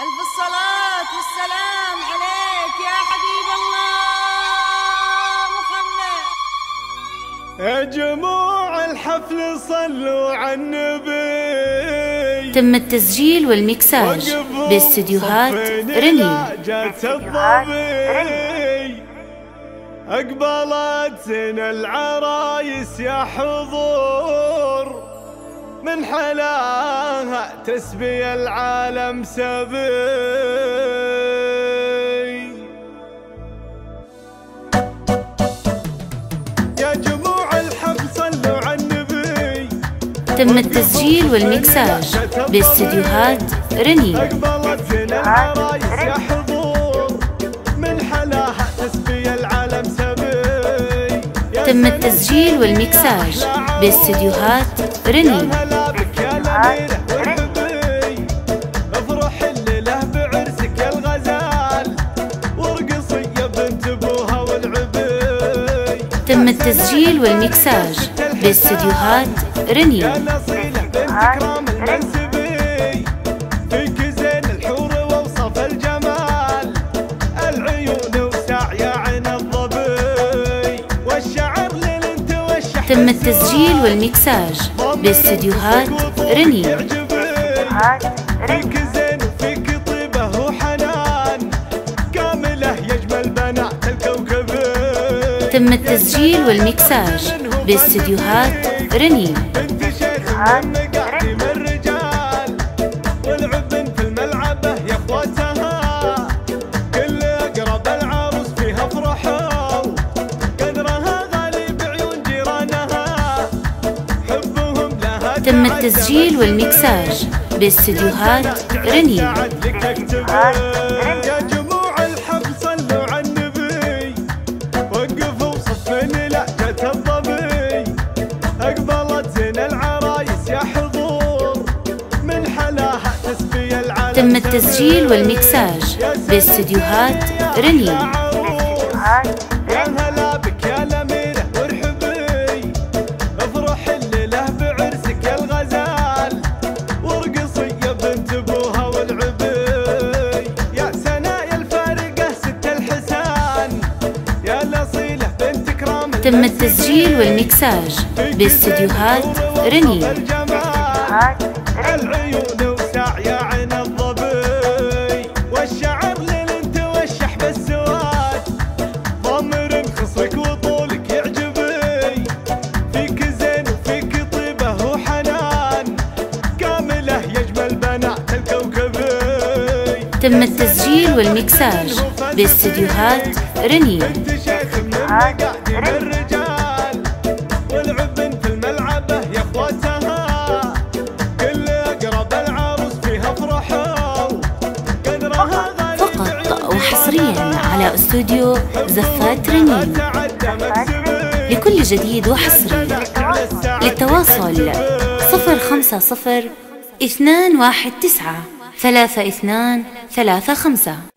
السلام عليك يا حبيب الله محمد. يا جموع الحفل صلوا على النبي. تم التسجيل والمكساج باستديوهات رنين الضبي أقبلت سنة العرايس يا حضور. من حلاها تسبي العالم سبي. يا جموع الحب صلوا على النبي. تم التسجيل والمكساج باستديوهات رنين وارقصي يا بنت ابوها والعبي تم التسجيل والمكساج باستديوهات يا رنين تم التسجيل والمكساج باستديوهات الكوكبين تم التسجيل والمكساج باستديوهات رنين. تم التسجيل والمكساج باستديوهات رنين اكتب يا جموع الحب صلوا على النبي وقفوا صفين لهجة الظبي أقبلت زين العرايس يا حضور. من حلاها تسبي العالم تم التسجيل والمكساج باستديوهات رنين يا هلا بك يا الأميرة تم التسجيل والمكساج باستديوهات رنين العيون وسعي عين الظبي والشعر للانت والشحب السواد ضمر خصرك وطولك يعجبي. فيك زين وفيك طيبة وحنان. يجمل بنات الكوكبي. تم التسجيل والمكساج باستديوهات رنين على استوديو زفات رنين. لكل جديد وحصري. للتواصل 050 219 3235